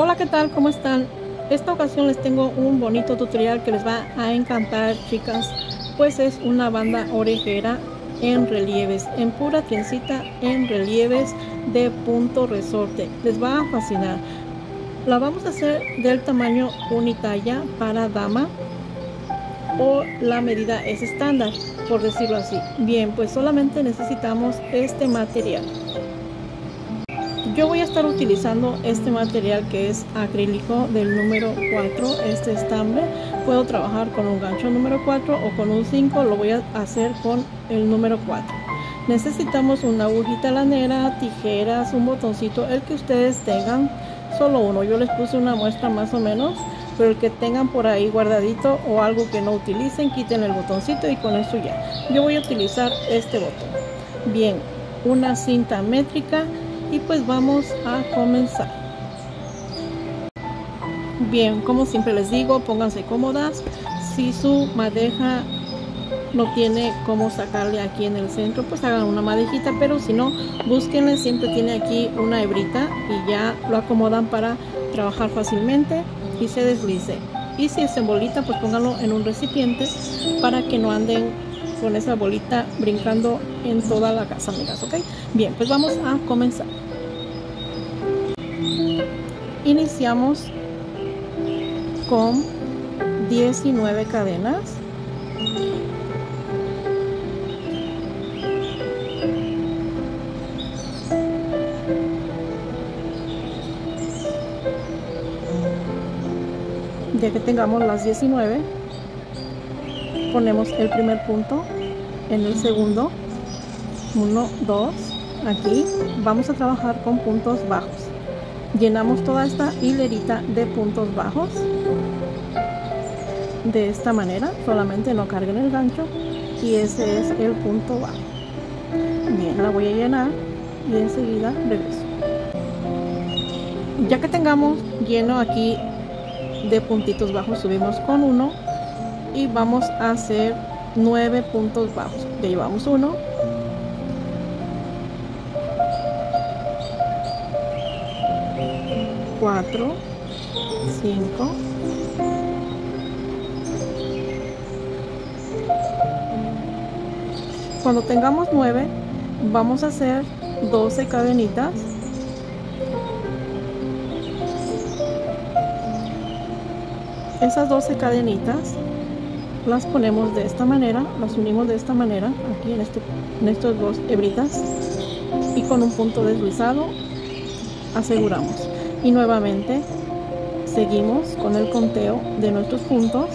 Hola, ¿qué tal? ¿Cómo están? Esta ocasión les tengo un bonito tutorial que les va a encantar, chicas, pues es una banda orejera en relieves, en pura trencita, en relieves de punto resorte. Les va a fascinar. La vamos a hacer del tamaño unitalla para dama o la medida es estándar, por decirlo así. Bien, pues solamente necesitamos este material. Yo voy a estar utilizando este material que es acrílico del número 4, este estambre. Puedo trabajar con un gancho número 4 o con un 5, lo voy a hacer con el número 4. Necesitamos una agujita lanera, tijeras, un botoncito, el que ustedes tengan, solo uno. Yo les puse una muestra más o menos, pero el que tengan por ahí guardadito o algo que no utilicen, quiten el botoncito y con eso ya. Yo voy a utilizar este botón. Bien, una cinta métrica y pues vamos a comenzar bien como siempre les digo pónganse cómodas si su madeja no tiene cómo sacarle aquí en el centro pues hagan una madejita pero si no búsquenle siempre tiene aquí una hebrita y ya lo acomodan para trabajar fácilmente y se deslice y si es en bolita pues pónganlo en un recipiente para que no anden con esa bolita brincando en toda la casa, amigas, ¿ok? Bien, pues vamos a comenzar. Iniciamos con 19 cadenas. Ya que tengamos las 19, ponemos el primer punto en el segundo. 1 2 aquí. Vamos a trabajar con puntos bajos llenamos toda esta hilerita de puntos bajos de esta manera solamente no carguen el gancho y ese es el punto bajo. Bien la voy a llenar y enseguida regreso. Ya que tengamos lleno aquí de puntitos bajos subimos con uno y vamos a hacer nueve puntos bajos. Ya llevamos uno 4 5 cuando tengamos 9 vamos a hacer 12 cadenitas. Esas 12 cadenitas las ponemos de esta manera las unimos de esta manera aquí en, este, en estos dos hebritas y con un punto deslizado aseguramos y nuevamente seguimos con el conteo de nuestros puntos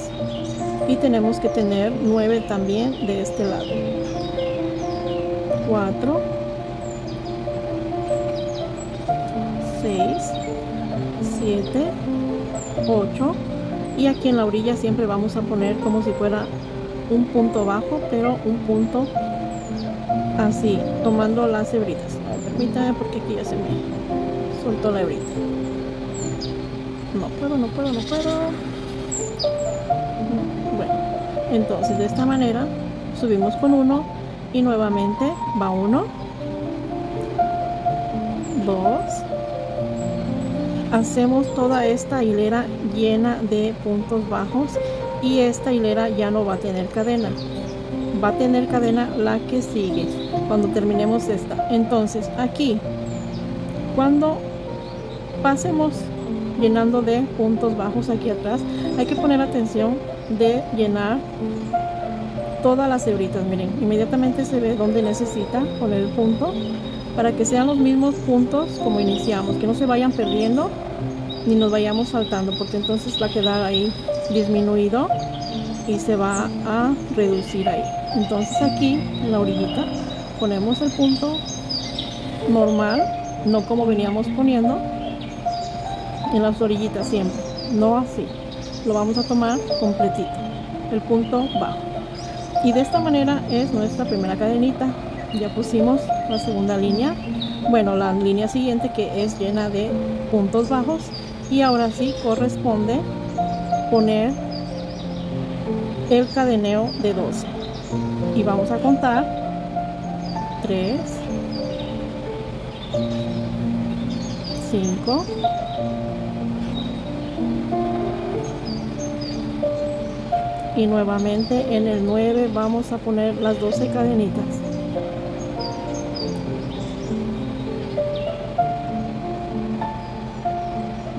y tenemos que tener 9 también de este lado. 4 6 7 8 y aquí en la orilla siempre vamos a poner como si fuera un punto bajo pero un punto así tomando las hebritas permítame porque aquí ya se me soltó la hebrita no puedo, no puedo, no puedo. Bueno, entonces de esta manera subimos con uno y nuevamente va uno, dos. Hacemos toda esta hilera llena de puntos bajos y esta hilera ya no va a tener cadena. Va a tener cadena la que sigue cuando terminemos esta. Entonces aquí, cuando pasemos llenando de puntos bajos aquí atrás hay que poner atención de llenar todas las hebritas miren inmediatamente se ve donde necesita poner el punto para que sean los mismos puntos como iniciamos que no se vayan perdiendo ni nos vayamos saltando porque entonces va a quedar ahí disminuido y se va a reducir ahí. Entonces aquí en la orillita ponemos el punto normal no como veníamos poniendo en las orillitas siempre, no así. Lo vamos a tomar completito, el punto bajo. Y de esta manera es nuestra primera cadenita. Ya pusimos la segunda línea, bueno, la línea siguiente que es llena de puntos bajos. Y ahora sí corresponde poner el cadeneo de 12. Y vamos a contar 3, 5, y nuevamente en el 9 vamos a poner las 12 cadenitas.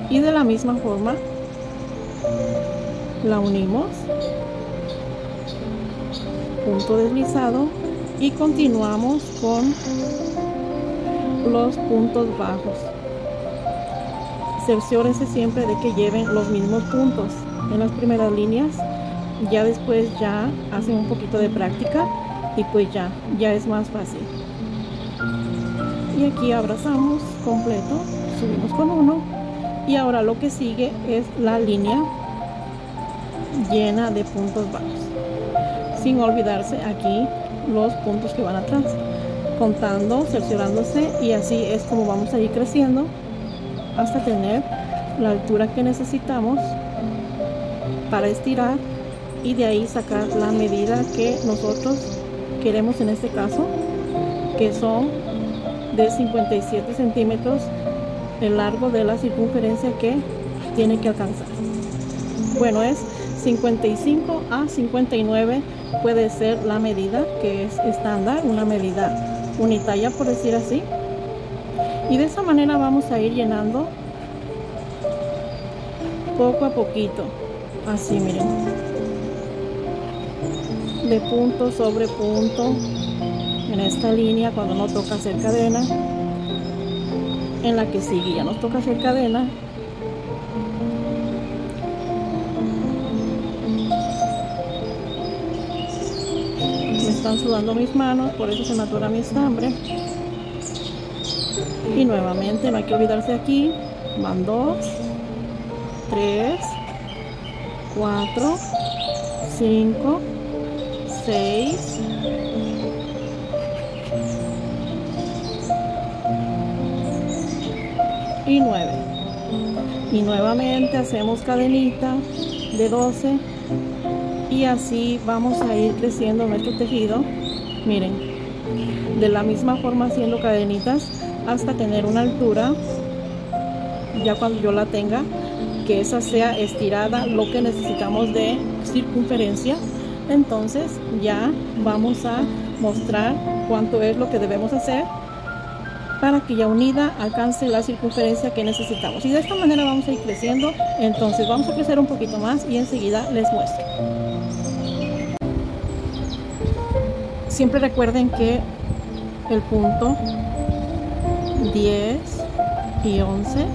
Y de la misma forma la unimos. Punto deslizado. Y continuamos con los puntos bajos. Cerciórese siempre de que lleven los mismos puntos en las primeras líneas ya después ya hacen un poquito de práctica y pues ya ya es más fácil. Y aquí abrazamos completo subimos con uno. Y ahora lo que sigue es la línea llena de puntos bajos. Sin olvidarse aquí los puntos que van atrás contando cerciorándose y así es como vamos a ir creciendo hasta tener la altura que necesitamos para estirar y de ahí sacar la medida que nosotros queremos en este caso que son de 57 centímetros el largo de la circunferencia que tiene que alcanzar. Bueno es 55 a 59 puede ser la medida que es estándar una medida unitaria por decir así. Y de esa manera vamos a ir llenando poco a poquito. Así miren de punto sobre punto en esta línea cuando no toca hacer cadena en la que sigue ya nos toca hacer cadena. Me están sudando mis manos por eso se me atora mi estambre. Y nuevamente no hay que olvidarse aquí. Van 2 3 4 5 6 y 9 y nuevamente hacemos cadenita de 12 y así vamos a ir creciendo nuestro tejido. Miren de la misma forma haciendo cadenitas hasta tener una altura ya cuando yo la tenga que esa sea estirada lo que necesitamos de circunferencia entonces ya vamos a mostrar cuánto es lo que debemos hacer para que ya unida alcance la circunferencia que necesitamos. Y de esta manera vamos a ir creciendo. Entonces vamos a crecer un poquito más y enseguida les muestro. Siempre recuerden que el punto 10 y 11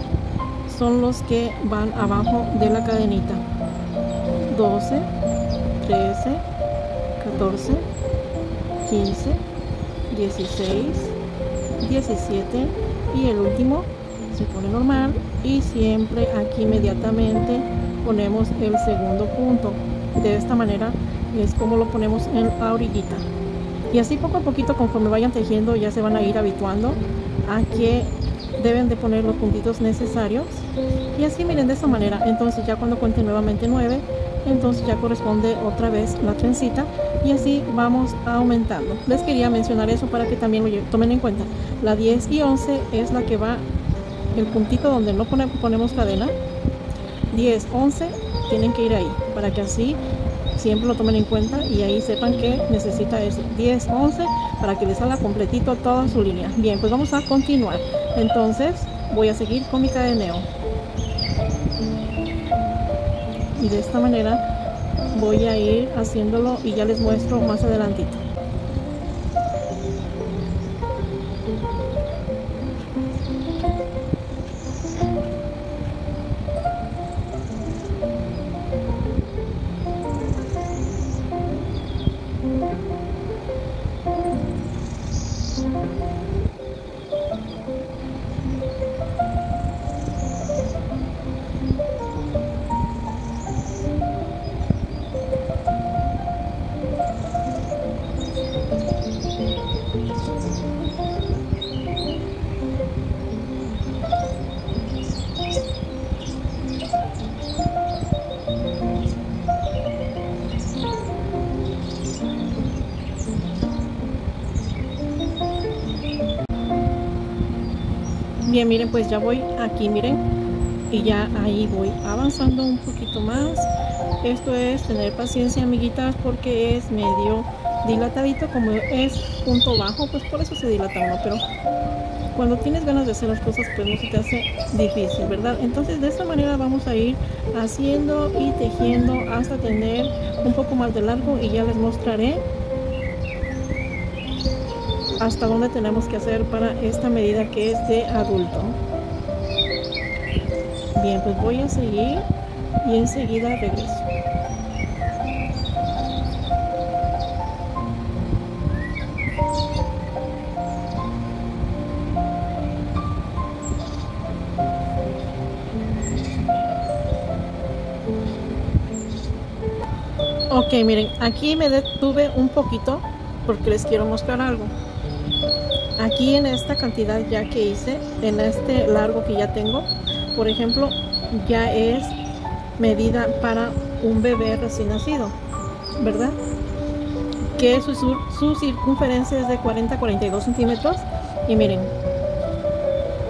son los que van abajo de la cadenita. 12 13 14 15 16 17 y el último se pone normal y siempre aquí inmediatamente ponemos el segundo punto. De esta manera es como lo ponemos en la orillita. Y así poco a poquito conforme vayan tejiendo ya se van a ir habituando a que deben de poner los puntitos necesarios. Y así miren de esa manera. Entonces ya cuando cuente nuevamente 9 entonces ya corresponde otra vez la trencita y así vamos aumentando. Les quería mencionar eso para que también lo tomen en cuenta. La 10 y 11 es la que va el puntito donde no ponemos cadena. 10 11 tienen que ir ahí para que así siempre lo tomen en cuenta y ahí sepan que necesita ese 10 11 para que les salga completito toda su línea. Bien pues vamos a continuar. Entonces voy a seguir con mi cadeneo y de esta manera voy a ir haciéndolo y ya les muestro más adelantito Bien, miren, pues ya voy aquí, miren. y ya ahí voy avanzando un poquito más esto es tener paciencia amiguitas porque es medio dilatadito como es punto bajo pues por eso se dilata uno pero cuando tienes ganas de hacer las cosas pues no se te hace difícil verdad entonces de esta manera vamos a ir haciendo y tejiendo hasta tener un poco más de largo y ya les mostraré hasta dónde tenemos que hacer para esta medida que es de adulto bien pues voy a seguir y enseguida regreso Ok, miren, aquí me detuve un poquito porque les quiero mostrar algo. Aquí en esta cantidad ya que hice, en este largo que ya tengo, por ejemplo, ya es medida para un bebé recién nacido, ¿verdad? Que su, circunferencia es de 40 a 42 centímetros. Y miren,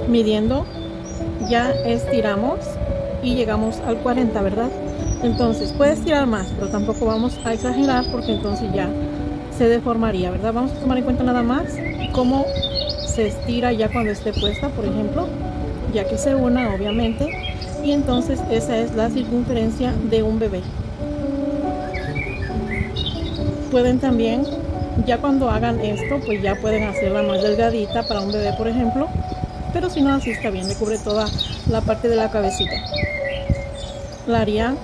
midiendo, ya estiramos y llegamos al 40, ¿verdad? Entonces, puedes tirar más, pero tampoco vamos a exagerar porque entonces ya se deformaría, ¿verdad? Vamos a tomar en cuenta nada más cómo se estira ya cuando esté puesta, por ejemplo, ya que se una, obviamente. Y entonces esa es la circunferencia de un bebé. Pueden también, ya cuando hagan esto, pues ya pueden hacerla más delgadita para un bebé, por ejemplo. Pero si no, así está bien, le cubre toda la parte de la cabecita. La haría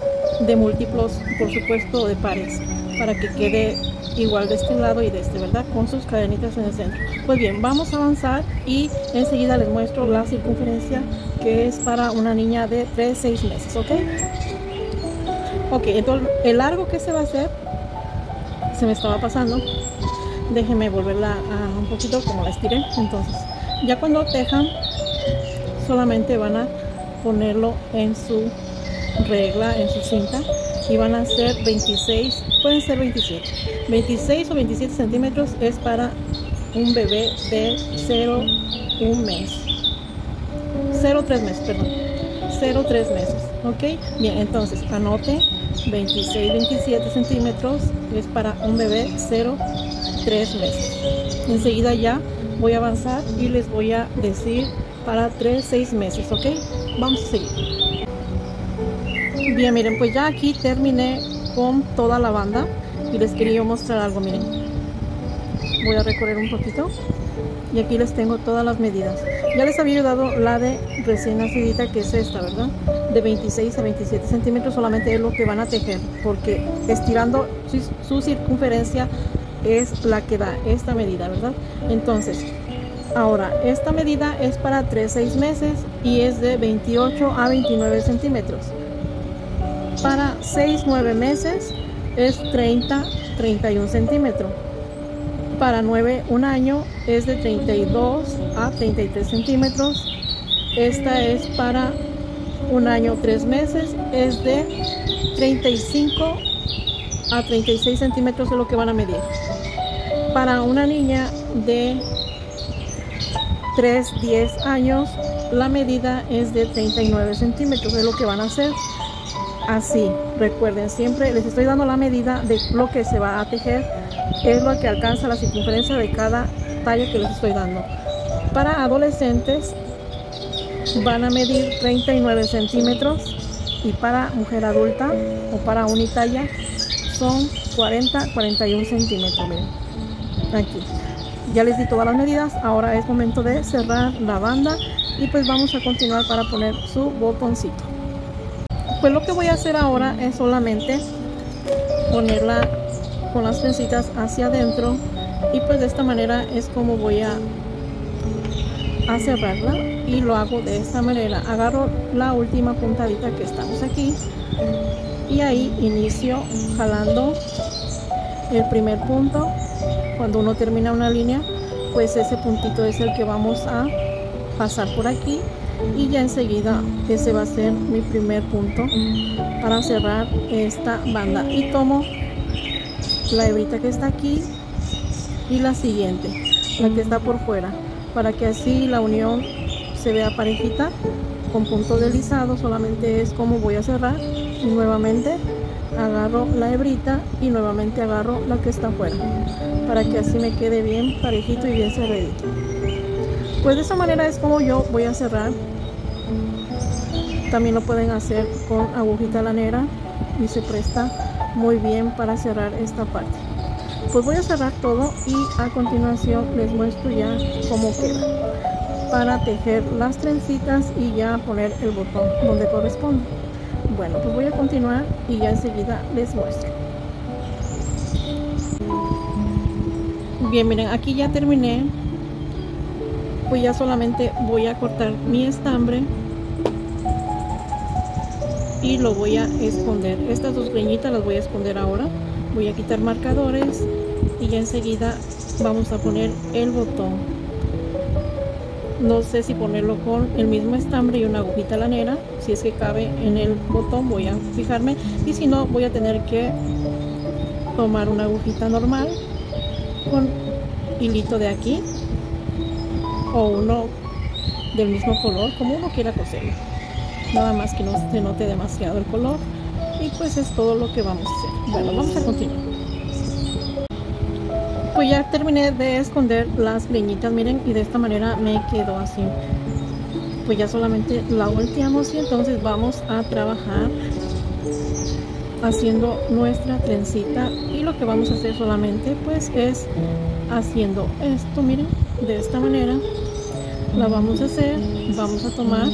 de múltiplos, por supuesto, de pares, para que quede igual de este lado y de este, ¿verdad? Con sus cadenitas en el centro. Pues bien, vamos a avanzar y enseguida les muestro la circunferencia que es para una niña de 3-6 meses, ¿ok? Ok, entonces el largo que se va a hacer, se me estaba pasando, déjenme volverla a un poquito como la estiré, entonces ya cuando tejan solamente van a ponerlo en su regla en su cinta y van a ser 26, pueden ser 27. 26 o 27 centímetros es para un bebé de 0, un mes. 0, 3 meses, perdón. 0, 3 meses. ¿Ok? Bien, entonces anote 26, 27 centímetros es para un bebé 0, 3 meses. Enseguida ya voy a avanzar y les voy a decir para 3, 6 meses. ¿Ok? Vamos a seguir. Bien, miren, pues ya aquí terminé con toda la banda y les quería mostrar algo, miren. Voy a recorrer un poquito y aquí les tengo todas las medidas. Ya les había ayudado la de recién nacidita que es esta, ¿verdad? De 26 a 27 centímetros solamente es lo que van a tejer porque estirando su, su circunferencia es la que da esta medida, ¿verdad? Entonces, ahora, esta medida es para 3-6 meses y es de 28 a 29 centímetros para 6-9 meses es 30-31 centímetros. Para 9, un año es de 32 a 33 centímetros. Esta es para un año, 3 meses, es de 35 a 36 centímetros de lo que van a medir. Para una niña de 3, 10 años, la medida es de 39 centímetros, de lo que van a hacer así. Recuerden, siempre les estoy dando la medida de lo que se va a tejer, es lo que alcanza la circunferencia de cada talla que les estoy dando. Para adolescentes van a medir 39 centímetros y para mujer adulta o para unitalla son 40, 41 centímetros. Miren, aquí. Ya les di todas las medidas, ahora es momento de cerrar la banda y pues vamos a continuar para poner su botoncito pues lo que voy a hacer ahora es solamente ponerla con las trencitas hacia adentro y pues de esta manera es como voy a, a cerrarla y lo hago de esta manera. Agarro la última puntadita que estamos aquí y ahí inicio jalando el primer punto. Cuando uno termina una línea pues ese puntito es el que vamos a pasar por aquí y ya enseguida ese va a ser mi primer punto para cerrar esta banda. Y tomo la hebrita que está aquí y la siguiente la que está por fuera para que así la unión se vea parejita con punto deslizado solamente es como voy a cerrar. Y nuevamente agarro la hebrita y nuevamente agarro la que está afuera para que así me quede bien parejito y bien cerradito pues de esa manera es como yo voy a cerrar. También lo pueden hacer con agujita lanera y se presta muy bien para cerrar esta parte. Pues voy a cerrar todo y a continuación les muestro ya cómo queda. Para tejer las trencitas y ya poner el botón donde corresponde. Bueno pues voy a continuar y ya enseguida les muestro. Bien miren aquí ya terminé pues ya solamente voy a cortar mi estambre y lo voy a esconder. Estas dos greñitas las voy a esconder ahora. Voy a quitar marcadores y ya enseguida vamos a poner el botón. No sé si ponerlo con el mismo estambre y una agujita lanera. Si es que cabe en el botón voy a fijarme. Y si no voy a tener que tomar una agujita normal con hilito de aquí o uno del mismo color como uno quiera coserlo nada más que no se note demasiado el color. Y pues es todo lo que vamos a hacer. Bueno vamos a continuar. Pues ya terminé de esconder las leñitas miren y de esta manera me quedó así. Pues ya solamente la volteamos y entonces vamos a trabajar haciendo nuestra trencita. Y lo que vamos a hacer solamente pues es haciendo esto miren de esta manera la vamos a hacer vamos a tomar.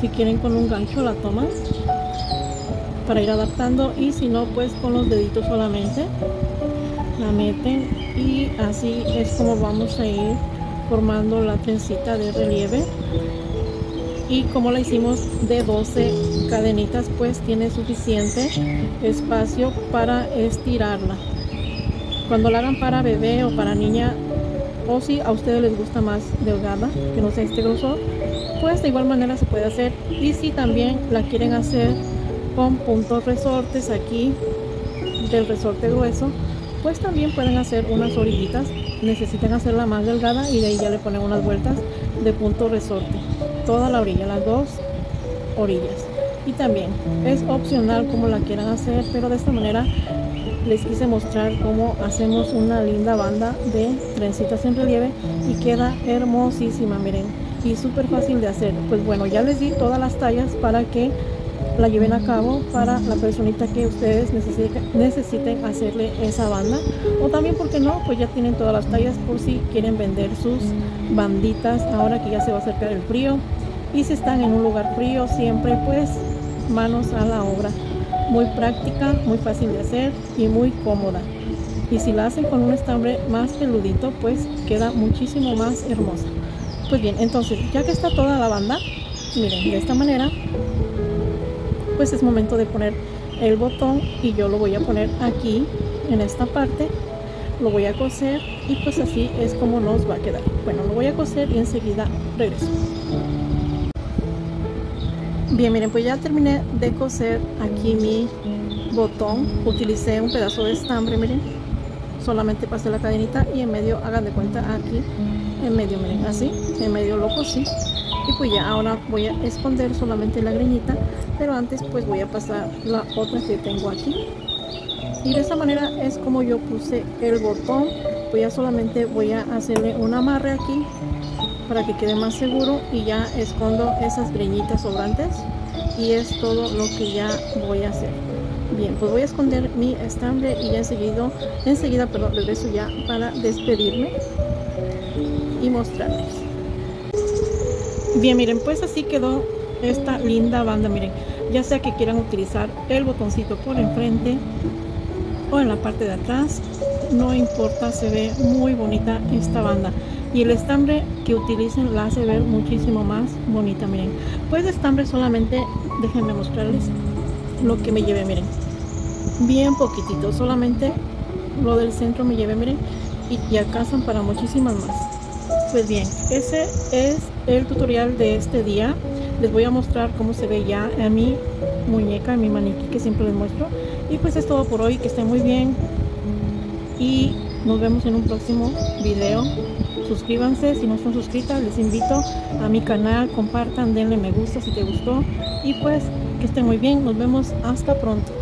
Si quieren con un gancho la toman para ir adaptando y si no pues con los deditos solamente. La meten y así es como vamos a ir formando la trencita de relieve. Y como la hicimos de 12 cadenitas pues tiene suficiente espacio para estirarla cuando la hagan para bebé o para niña o si a ustedes les gusta más delgada que no sea este grosor pues de igual manera se puede hacer. Y si también la quieren hacer con puntos resortes aquí del resorte grueso pues también pueden hacer unas orillitas. Necesitan hacerla más delgada y de ahí ya le ponen unas vueltas de punto resorte. Toda la orilla las dos orillas. Y también es opcional como la quieran hacer pero de esta manera les quise mostrar cómo hacemos una linda banda de trencitas en relieve y queda hermosísima miren y súper fácil de hacer. Pues bueno ya les di todas las tallas para que la lleven a cabo para la personita que ustedes necesiten, necesiten hacerle esa banda. O también porque no pues ya tienen todas las tallas por si quieren vender sus banditas ahora que ya se va a acercar el frío y si están en un lugar frío siempre pues manos a la obra muy práctica muy fácil de hacer y muy cómoda. Y si la hacen con un estambre más peludito pues queda muchísimo más hermosa. Pues bien entonces ya que está toda la banda miren de esta manera pues es momento de poner el botón y yo lo voy a poner aquí en esta parte lo voy a coser y pues así es como nos va a quedar. Bueno lo voy a coser y enseguida regreso bien miren pues ya terminé de coser aquí mi botón. Utilicé un pedazo de estambre miren. Solamente pasé la cadenita y en medio hagan de cuenta aquí en medio miren así en medio lo cosí. Y pues ya ahora voy a esconder solamente la greñita pero antes pues voy a pasar la otra que tengo aquí. Y de esta manera es como yo puse el botón. Pues ya solamente voy a hacerle un amarre aquí para que quede más seguro y ya escondo esas greñitas sobrantes y es todo lo que ya voy a hacer bien pues voy a esconder mi estambre y ya enseguida enseguida perdón regreso ya para despedirme y mostrarles Bien, miren, pues así quedó esta linda banda, miren. Ya sea que quieran utilizar el botoncito por enfrente o en la parte de atrás, no importa, se ve muy bonita esta banda. Y el estambre que utilicen la hace ver muchísimo más bonita, miren. Pues de estambre solamente, déjenme mostrarles lo que me lleve, miren. Bien poquitito, solamente lo del centro me lleve, miren. Y ya casan para muchísimas más. Pues bien, ese es el tutorial de este día. Les voy a mostrar cómo se ve ya a mi muñeca, a mi maniquí que siempre les muestro. Y pues es todo por hoy, que estén muy bien. Y nos vemos en un próximo video. Suscríbanse. Si no están suscritas les invito a mi canal compartan denle me gusta si te gustó. Y pues que estén muy bien. Nos vemos. Hasta pronto